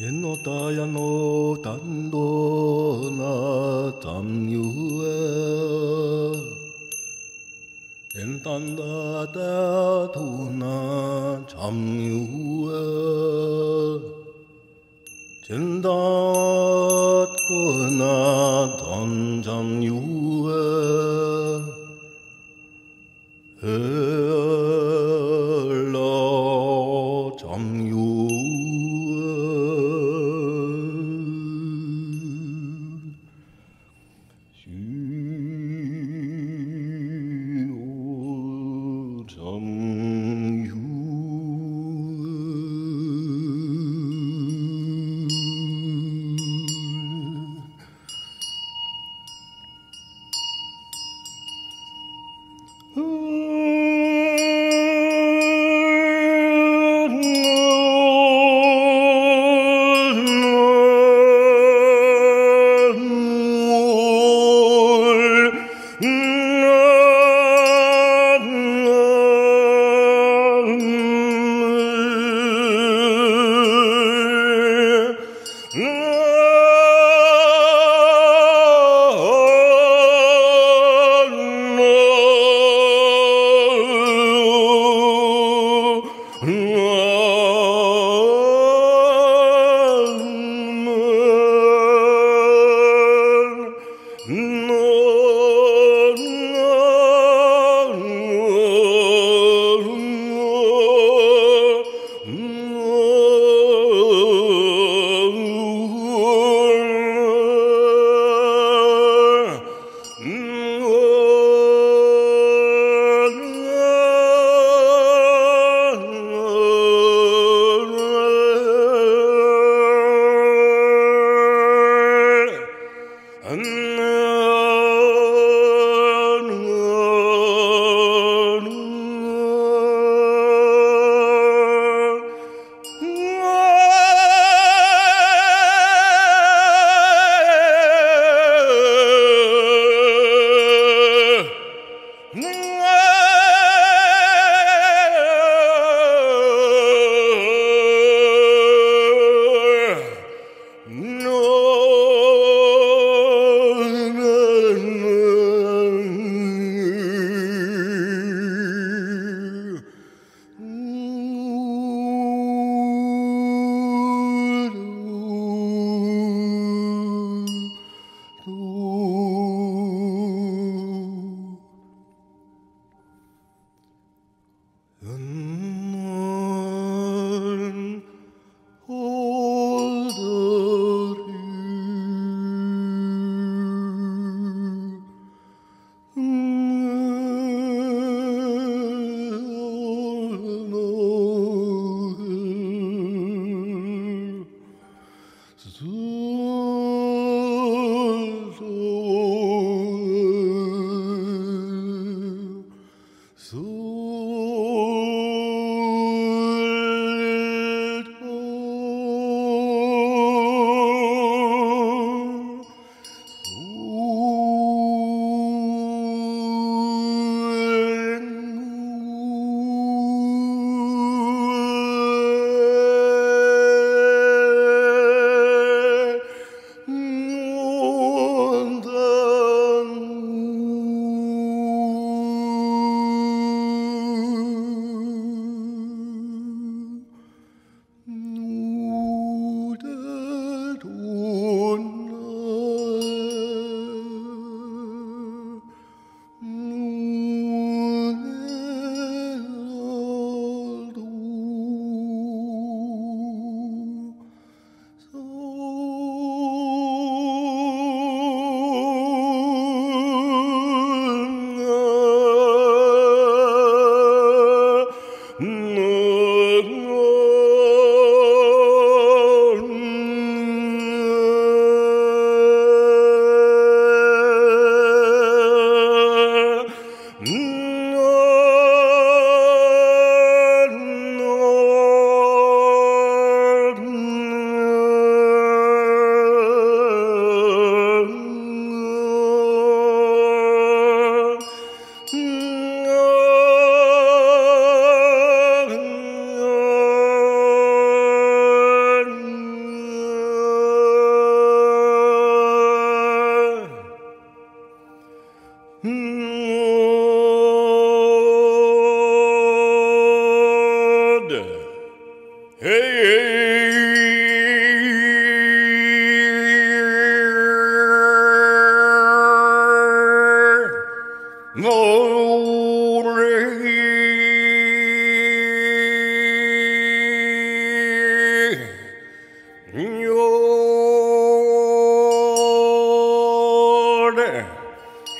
愿我天涯能坦荡，那坦荡如鹅。愿坦荡抬头那坦荡如鹅。愿坦荡过那坦坦荡如鹅。Hmm.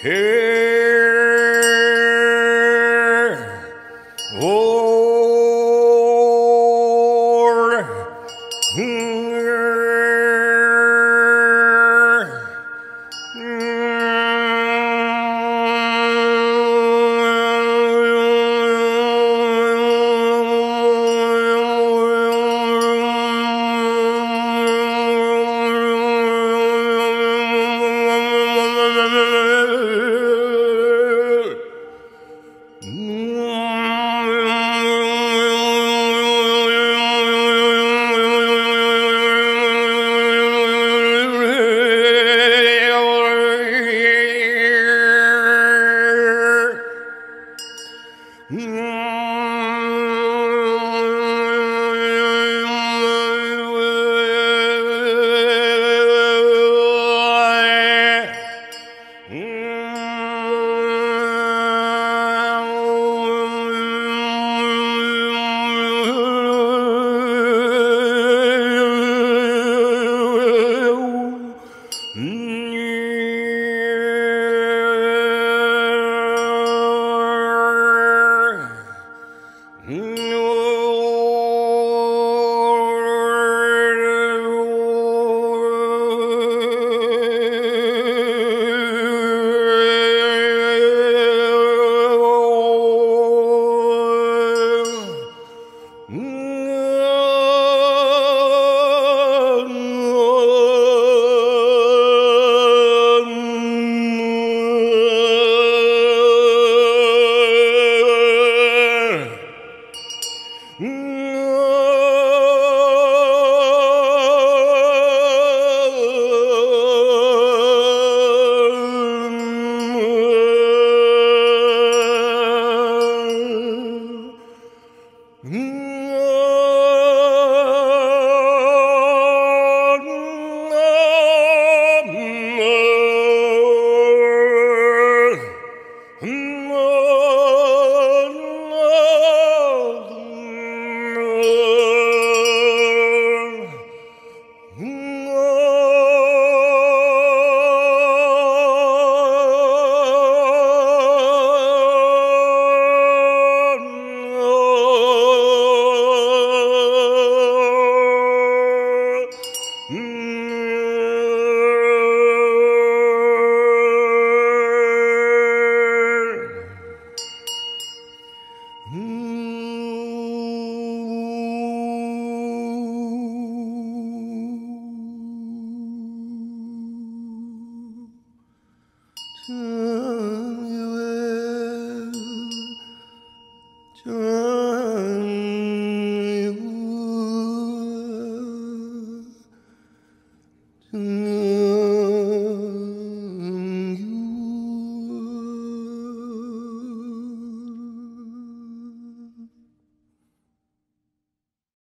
Hey! Yeah. Hmm.